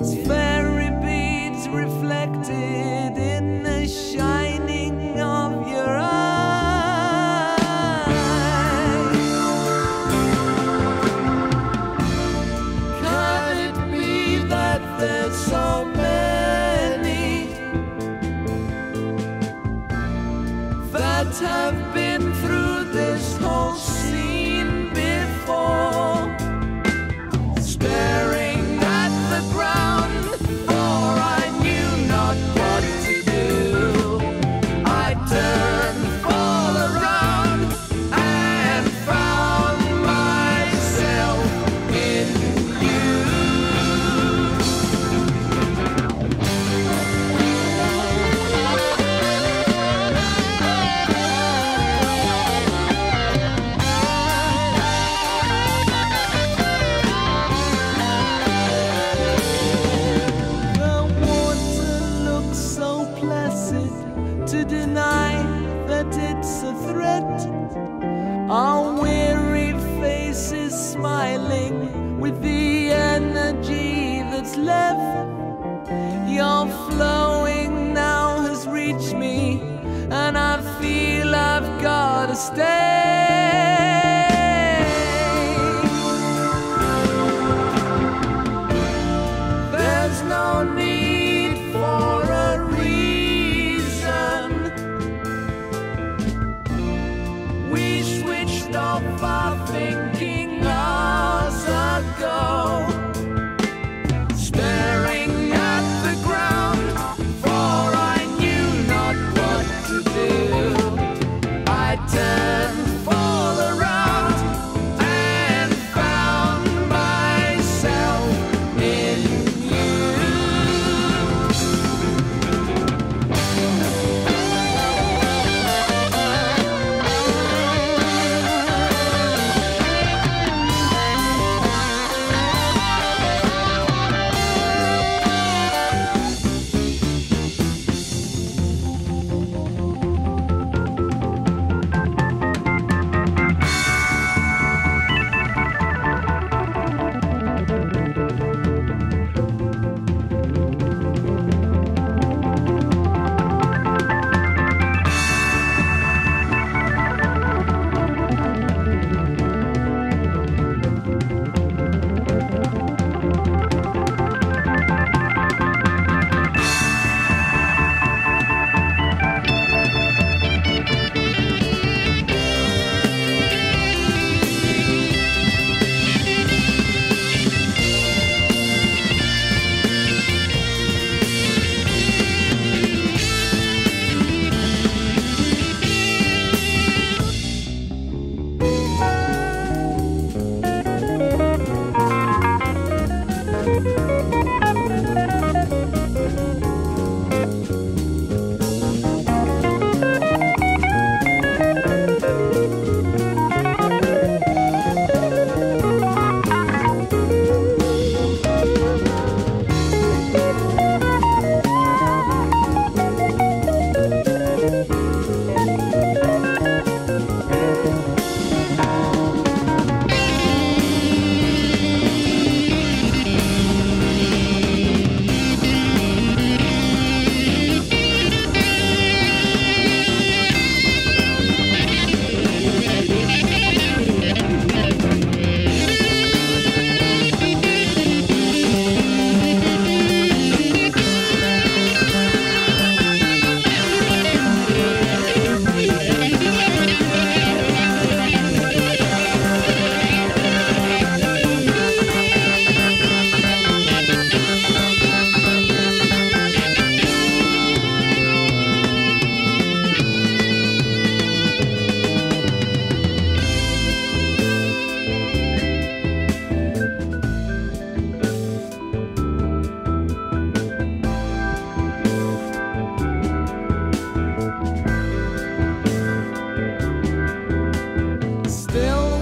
That's fairy beads reflected in the shining of your eyes. Can it be that there's so many that have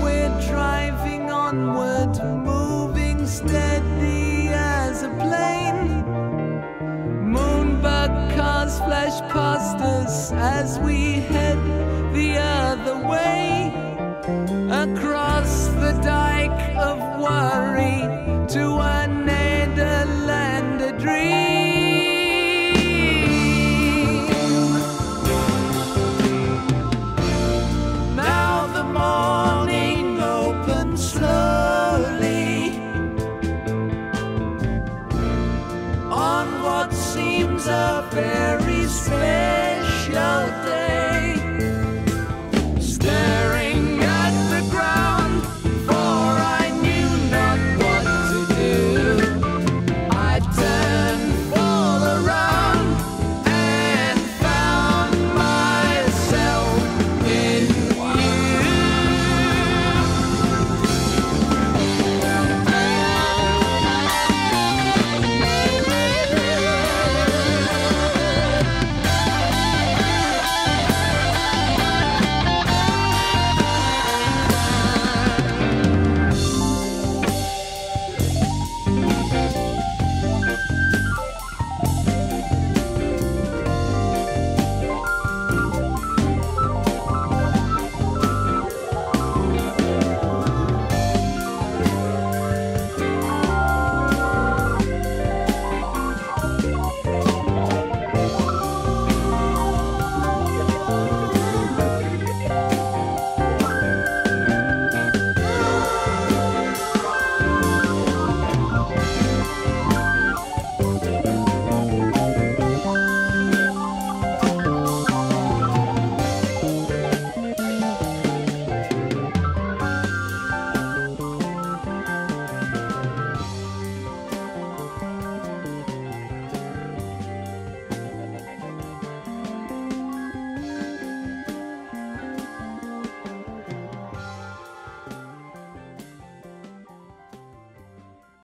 we're driving onward, moving steadily as a plane. Moonbug cars flash past us as we head the other way. surface.